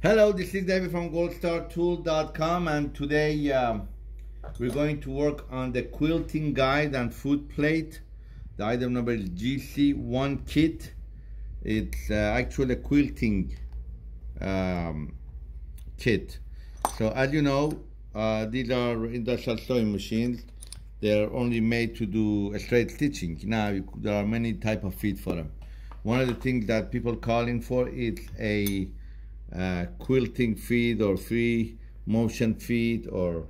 Hello, this is David from goldstartool.com and today um, we're going to work on the quilting guide and foot plate. The item number is GC1 kit. It's uh, actually a quilting um, kit. So as you know, uh, these are industrial sewing machines. They're only made to do straight stitching. Now, there are many type of feet for them. One of the things that people calling for is a uh, quilting feed or free motion feed or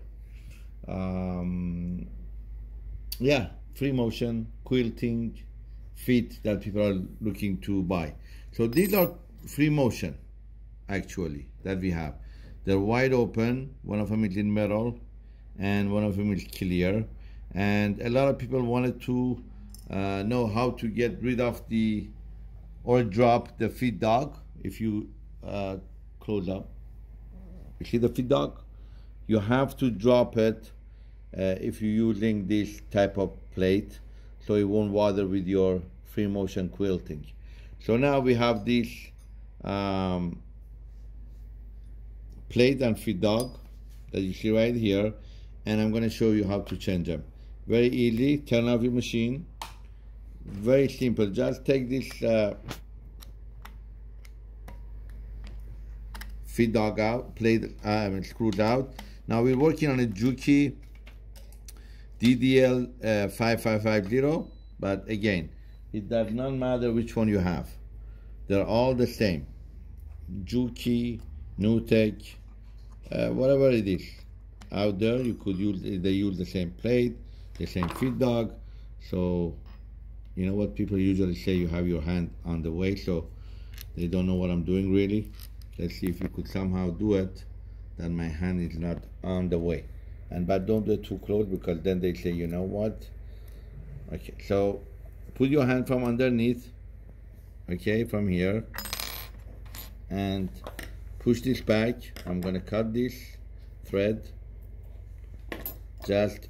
um, yeah free motion quilting feet that people are looking to buy. So these are free motion actually that we have. They're wide open one of them is in metal and one of them is clear. And a lot of people wanted to uh, know how to get rid of the or drop the feed dog if you uh, close up. You see the feed dog? You have to drop it uh, if you're using this type of plate so it won't bother with your free motion quilting. So now we have this um, plate and feed dog that you see right here and I'm going to show you how to change them. Very easy, turn off your machine. Very simple, just take this uh, feed dog out, played um, screwed out. Now we're working on a Juki DDL uh, 5550, but again, it does not matter which one you have. They're all the same. Juki, NewTek, uh, whatever it is. Out there, you could use, they use the same plate, the same feed dog. So, you know what people usually say, you have your hand on the way, so they don't know what I'm doing really. Let's see if you could somehow do it. Then my hand is not on the way. And but don't do it too close because then they say, you know what? Okay, so put your hand from underneath, okay, from here, and push this back. I'm gonna cut this thread. Just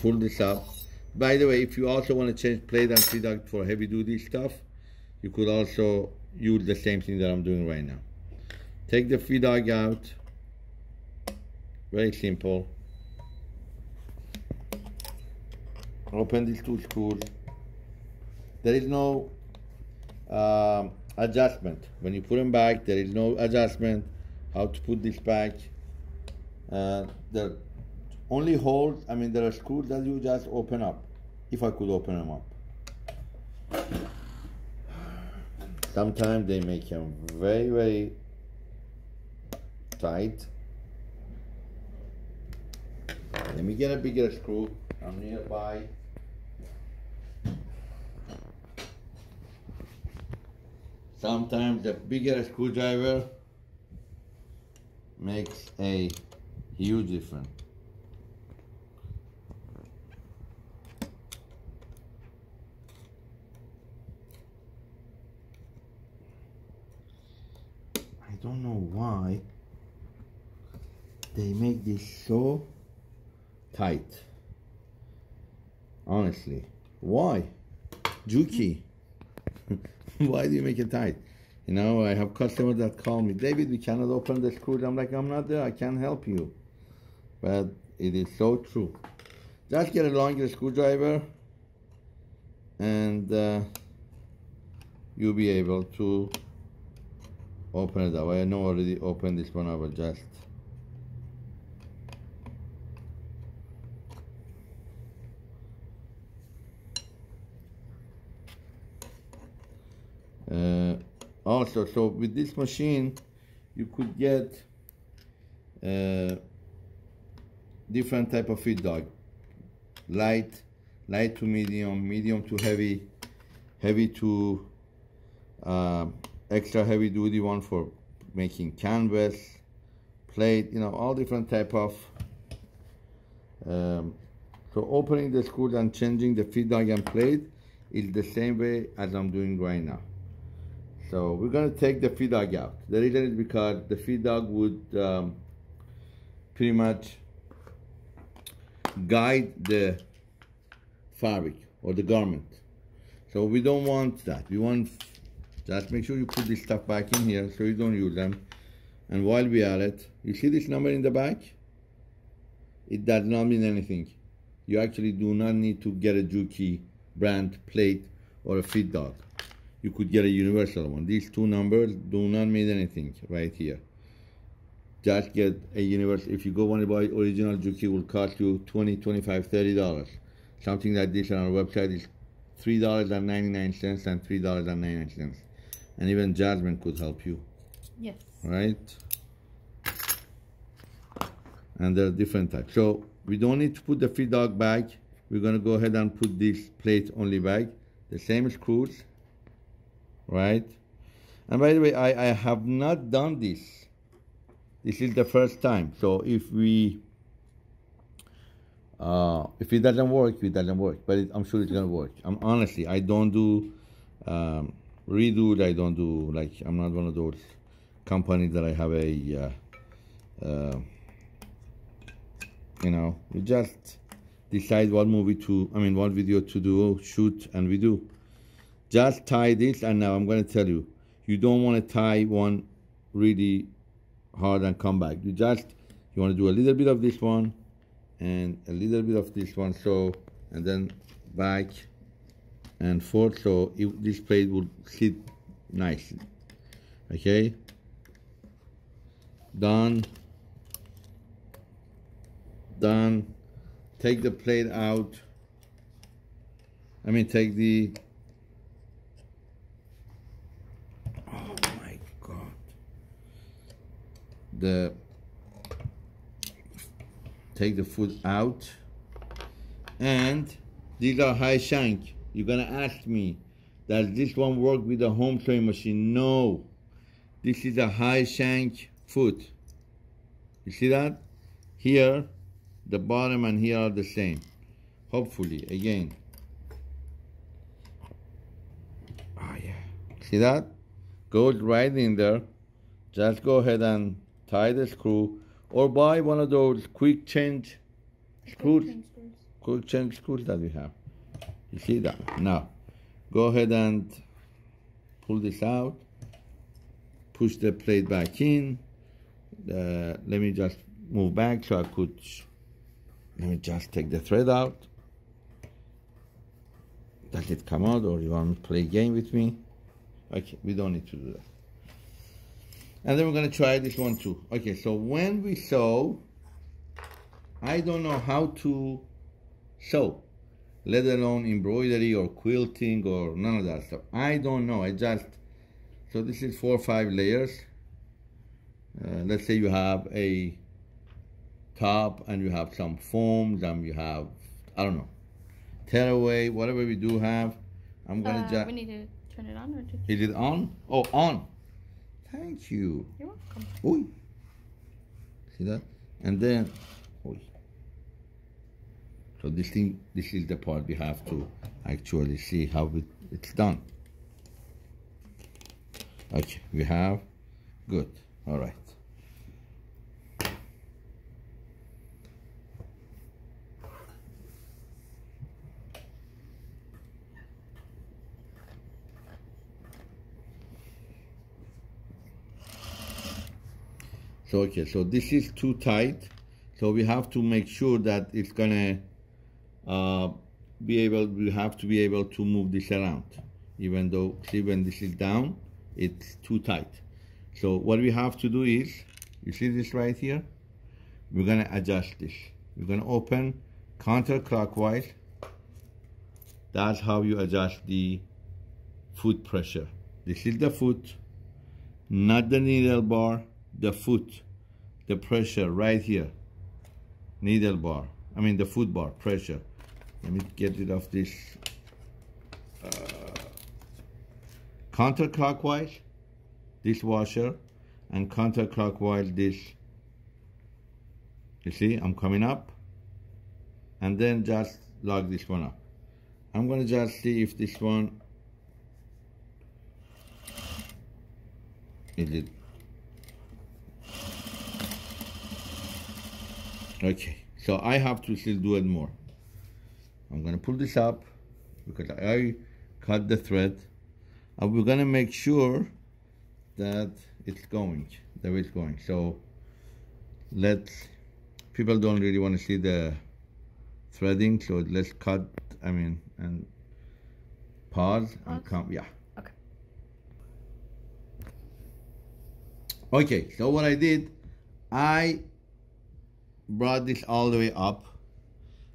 pull this up. By the way, if you also want to change plate and feed out for heavy duty stuff, you could also use the same thing that I'm doing right now. Take the feed dog out. Very simple. Open these two screws. There is no um, adjustment. When you put them back, there is no adjustment. How to put this back. Uh, the only holes, I mean, there are screws that you just open up. If I could open them up. Sometimes they make them very, very tight. Let me get a bigger screw. I'm nearby. Sometimes the bigger screwdriver makes a huge difference. Don't know why they make this so tight. Honestly, why? Juki, why do you make it tight? You know, I have customers that call me, David, we cannot open the screws. I'm like, I'm not there, I can't help you. But it is so true. Just get a longer screwdriver and uh, you'll be able to open it up I know already opened this one I will just uh, also so with this machine you could get uh, different type of feed dog. Light light to medium medium to heavy heavy to uh, extra heavy duty one for making canvas, plate, you know, all different type of. Um, so opening the screws and changing the feed dog and plate is the same way as I'm doing right now. So we're gonna take the feed dog out. The reason is because the feed dog would um, pretty much guide the fabric or the garment. So we don't want that. We want Just make sure you put this stuff back in here so you don't use them. And while we are at it, you see this number in the back? It does not mean anything. You actually do not need to get a Juki brand plate or a feed dog. You could get a universal one. These two numbers do not mean anything right here. Just get a universal. If you go want to buy original Juki, it will cost you 20 25 30 dollars. Something like this on our website is $3.99 and $3.99. And even Jasmine could help you. Yes. Right? And there are different types. So we don't need to put the feed dog back. We're going to go ahead and put this plate only back. The same screws. Right? And by the way, I, I have not done this. This is the first time. So if we uh, if it doesn't work, it doesn't work. But it, I'm sure it's gonna work. I'm honestly, I don't do um, redo. I don't do like I'm not one of those companies that I have a uh, uh, you know. We just decide what movie to. I mean, what video to do, shoot, and we do. Just tie this, and now I'm gonna tell you, you don't want to tie one really hard and come back. You just you want to do a little bit of this one and a little bit of this one so and then back and forth so it, this plate will sit nicely okay? Done. Done. Take the plate out. I mean take the oh my god. The take the foot out. And these are high shank you're gonna ask me does this one work with a home sewing machine? No. This is a high shank foot. You see that? Here the bottom and here are the same. Hopefully again. Oh yeah. See that? Goes right in there. Just go ahead and tie the screw or buy one of those quick change screws, quick change screws that we have. You see that? Now, go ahead and pull this out, push the plate back in. Uh, let me just move back so I could, let me just take the thread out. Does it come out or you want to play a game with me? Okay, we don't need to do that. And then we're to try this one too. Okay, so when we sew, I don't know how to sew, let alone embroidery or quilting or none of that stuff. I don't know. I just, so this is four or five layers. Uh, let's say you have a top and you have some foams and you have, I don't know, tearaway, whatever we do have. I'm to uh, just. We need to turn it on or did Is it on? Oh, on. Thank you. You're welcome. Oi. See that? And then. So this thing, this is the part we have to actually see how it, it's done. Okay, we have, good, all right. So, okay, so this is too tight. So we have to make sure that it's gonna uh, be able, we have to be able to move this around. Even though, see when this is down, it's too tight. So what we have to do is, you see this right here? We're gonna adjust this. We're gonna open counterclockwise. That's how you adjust the foot pressure. This is the foot, not the needle bar the foot, the pressure right here, needle bar, I mean the foot bar, pressure. Let me get rid of this. Uh, counterclockwise, this washer, and counterclockwise this. You see, I'm coming up, and then just lock this one up. I'm gonna just see if this one is it Okay, so I have to still do it more. I'm gonna pull this up because I cut the thread. and we're gonna make sure that it's going, the way it's going. So let's, people don't really want to see the threading, so let's cut, I mean, and pause, and come, yeah. Okay. Okay, so what I did, I brought this all the way up,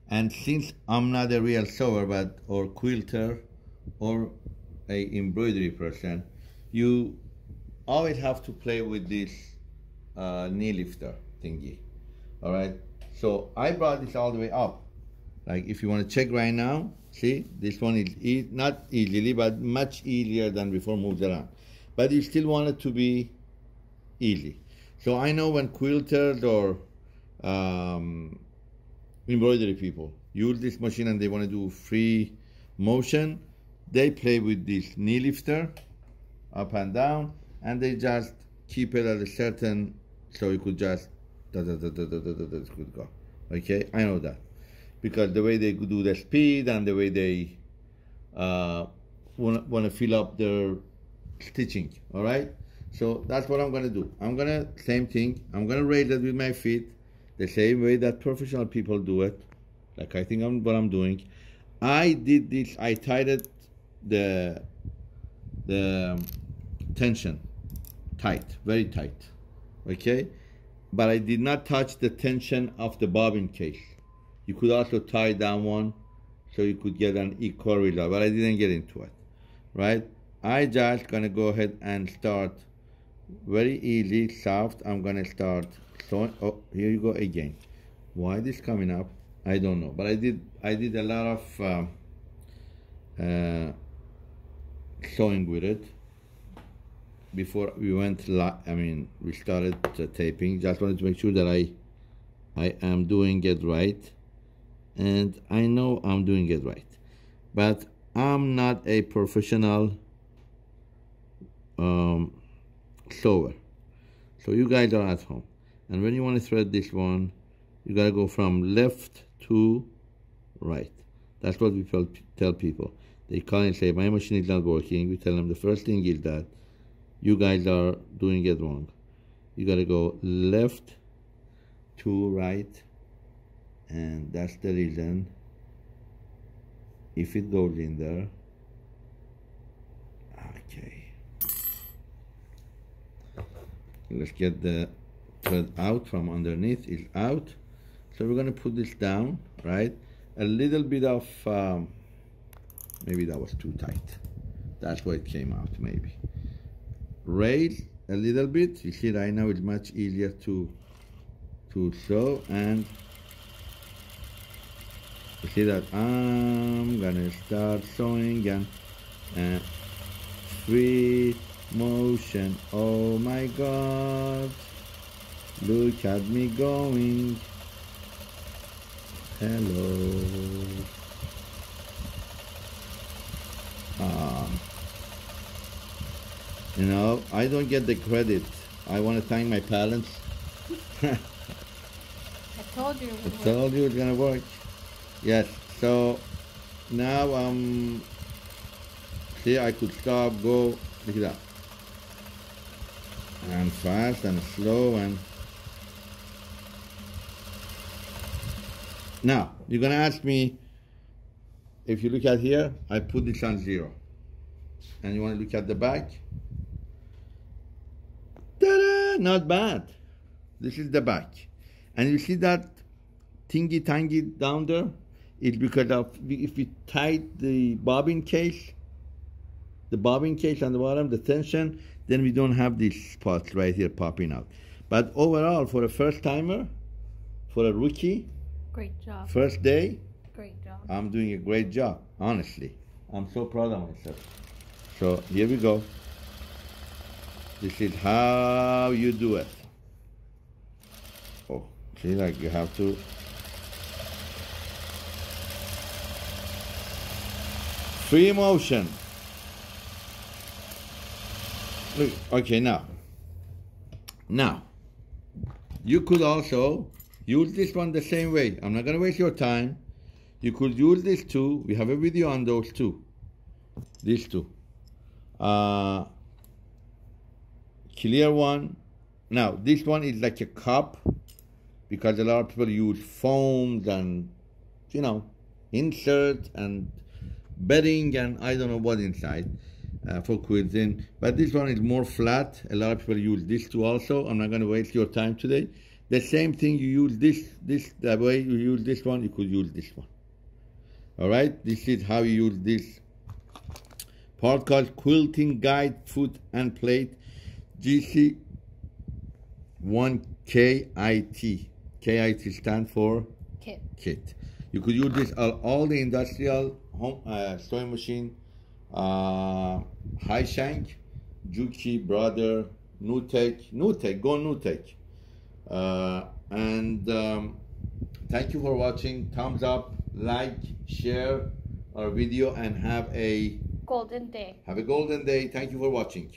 and since I'm not a real sewer, but or quilter, or a embroidery person, you always have to play with this uh, knee lifter thingy. All right. So I brought this all the way up. Like if you want to check right now, see this one is e- not easily, but much easier than before moves around. But you still want it to be easy. So I know when quilters or um, embroidery people use this machine and they want to do free motion, they play with this knee lifter up and down, and they just keep it at a certain, so you could just da da da da da da da, da could go. Okay, I know that because the way they could do the speed and the way they uh, want to fill up their stitching. All right, so that's what I'm gonna do. I'm gonna same thing. I'm gonna raise it with my feet, the same way that professional people do it. Like I think I'm what I'm doing. I did this. I tied it the the um, tension tight, very tight. Okay, but I did not touch the tension of the bobbin case. You could also tie down one so you could get an equal result, but I didn't get into it. Right? I just gonna go ahead and start very easy, soft. I'm gonna start sewing. Oh, here you go again. Why this coming up? I don't know, but I did. I did a lot of um, uh, sewing with it before we went. I mean, we started uh, taping. Just wanted to make sure that I, I am doing it right, and I know I'm doing it right, but I'm not a professional um, sewer. So you guys are at home, and when you want to thread this one, you gotta go from left to right. That's what we tell, tell people. They call and say, my machine is not working. We tell them the first thing is that you guys are doing it wrong. You gotta go left to right, and that's the reason. If it goes in there, okay. Let's get the thread out from underneath. It's out. So we're gonna put this down, right? A little bit of, um, maybe that was too tight. That's why it came out, maybe. Raise a little bit. You see right now it's much easier to to sew and you see that I'm gonna start sewing and uh, free motion. Oh my God! Look at me going. Hello. Um, you know, I don't get the credit. I want to thank my parents. I told you. it I told you it's gonna work. Yes. So now um, see, I could stop, go, look at that, and fast and slow and. Now you're gonna ask me. If you look at here, I put this on zero, and you want to look at the back. Not bad. This is the back, and you see that tingy tangy down there? It's because of if we tight the bobbin case, the bobbin case on the bottom, the tension, then we don't have these spots right here popping out. But overall, for a first timer, for a rookie, Great job. first day, Great job. I'm doing a great job, honestly. I'm so proud of myself. So here we go. This is how you do it. Oh, see, like you have to. Free motion. Okay, now. Now, you could also use this one the same way. I'm not going to waste your time. You could use these two. We have a video on those two. These two. Uh, clear one. Now this one is like a cup because a lot of people use foams and you know insert and bedding and I don't know what inside uh, for quilting. But this one is more flat. A lot of people use this too also. I'm not going to waste your time today. The same thing you use this, this, the way you use this one, you could use this one. All right, this is how you use this part called Quilting Guide Foot and Plate GC 1KIT. KIT stand for Kit. kit. You could use this on all the industrial home uh, sewing machine, uh, shank, Juki, Brother, Nutec, Nutec, go Nutec. Uh, and um, thank you for watching. Thumbs up, like, share our video, and have a Golden day. have a golden day. Thank you for watching.